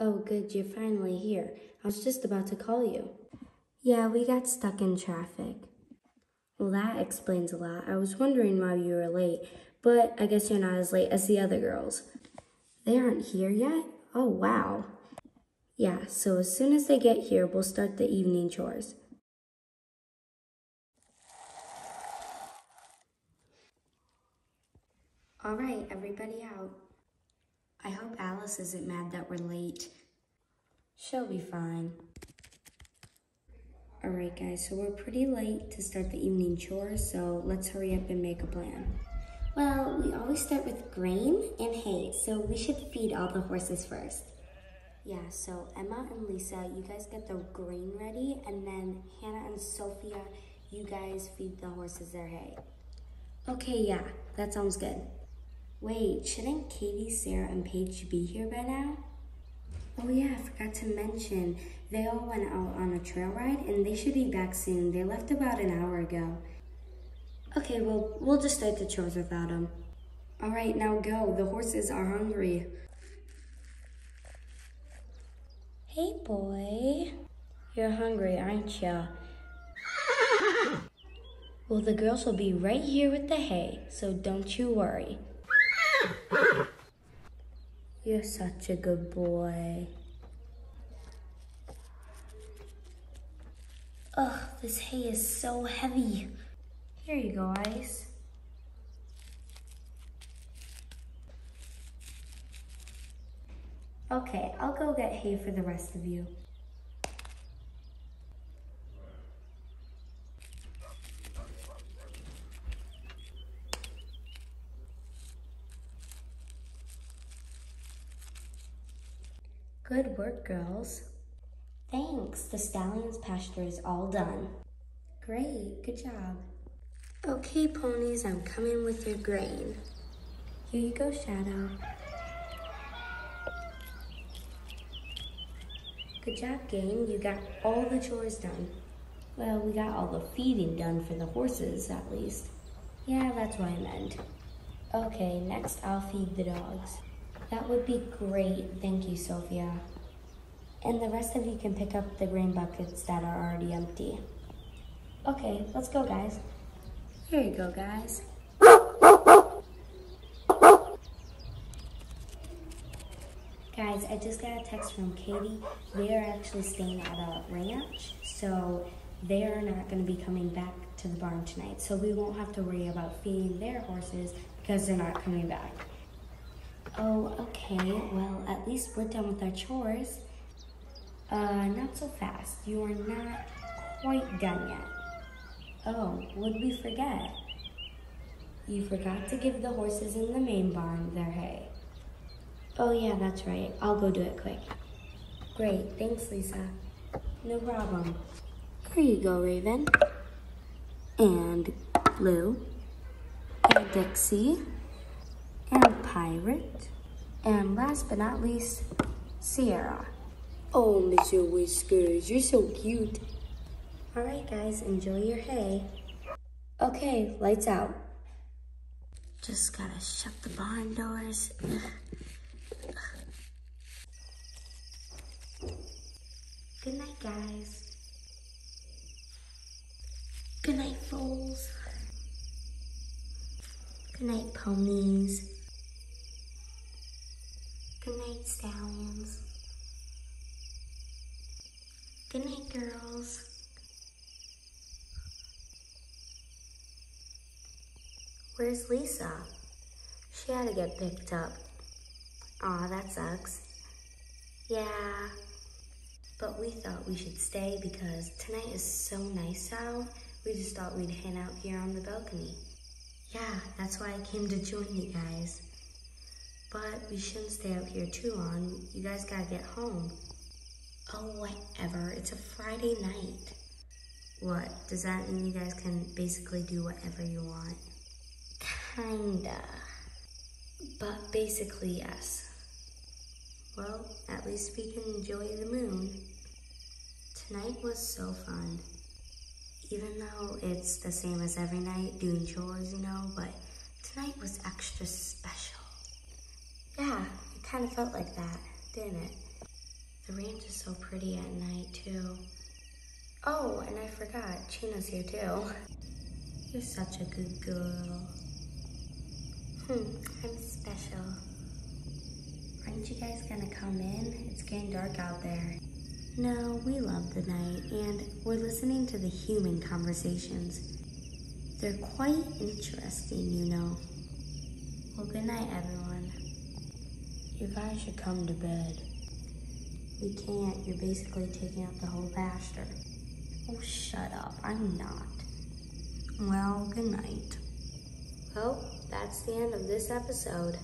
Oh, good, you're finally here. I was just about to call you. Yeah, we got stuck in traffic. Well, that explains a lot. I was wondering why you were late, but I guess you're not as late as the other girls. They aren't here yet? Oh, wow. Yeah, so as soon as they get here, we'll start the evening chores. All right, everybody out. I hope Alice isn't mad that we're late. She'll be fine. All right, guys, so we're pretty late to start the evening chores, so let's hurry up and make a plan. Well, we always start with grain and hay, so we should feed all the horses first. Yeah, so Emma and Lisa, you guys get the grain ready, and then Hannah and Sophia, you guys feed the horses their hay. Okay, yeah, that sounds good. Wait, shouldn't Katie, Sarah, and Paige be here by now? Oh yeah, I forgot to mention, they all went out on a trail ride and they should be back soon. They left about an hour ago. Okay, well, we'll just start the chores without them. All right, now go. The horses are hungry. Hey, boy. You're hungry, aren't you? well, the girls will be right here with the hay, so don't you worry. You're such a good boy. Ugh, this hay is so heavy. Here you go, Ice. Okay, I'll go get hay for the rest of you. Good work, girls. Thanks, the stallion's pasture is all done. Great, good job. Okay, ponies, I'm coming with your grain. Here you go, Shadow. Good job, gang. You got all the chores done. Well, we got all the feeding done for the horses, at least. Yeah, that's what I meant. Okay, next I'll feed the dogs. That would be great. Thank you, Sophia. And the rest of you can pick up the grain buckets that are already empty. Okay, let's go, guys. Here you go, guys. Guys, I just got a text from Katie. They are actually staying at a ranch, so they are not going to be coming back to the barn tonight. So we won't have to worry about feeding their horses because they're not coming back. Oh, okay. Well, at least we're done with our chores. Uh, not so fast. You are not quite done yet. Oh, did we forget? You forgot to give the horses in the main barn their hay. Oh yeah, that's right. I'll go do it quick. Great, thanks Lisa. No problem. Here you go, Raven. And Blue. And Dixie. And Pirate. And last but not least, Sierra. Oh, Mr. Whiskers, you're so cute. All right, guys, enjoy your hay. Okay, lights out. Just gotta shut the barn doors. Good night, guys. Good night, foals. Good night, ponies. Good night, stallions. Good night, girls. Where's Lisa? She had to get picked up. Aw, that sucks. Yeah, but we thought we should stay because tonight is so nice out. We just thought we'd hang out here on the balcony. Yeah, that's why I came to join you guys. But we shouldn't stay out here too long. You guys gotta get home. Oh, whatever. It's a Friday night. What? Does that mean you guys can basically do whatever you want? Kinda. But basically, yes. Well, at least we can enjoy the moon. Tonight was so fun. Even though it's the same as every night, doing chores, you know, but tonight was extra special. Yeah, it kind of felt like that, didn't it? The ranch is so pretty at night, too. Oh, and I forgot, Chino's here, too. You're such a good girl. Hmm, I'm special. Aren't you guys gonna come in? It's getting dark out there. No, we love the night, and we're listening to the human conversations. They're quite interesting, you know. Well, good night, everyone. You guys should come to bed. We can't. You're basically taking up the whole pasture. Oh, shut up. I'm not. Well, good night. Well, that's the end of this episode.